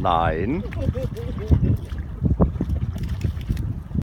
Nein.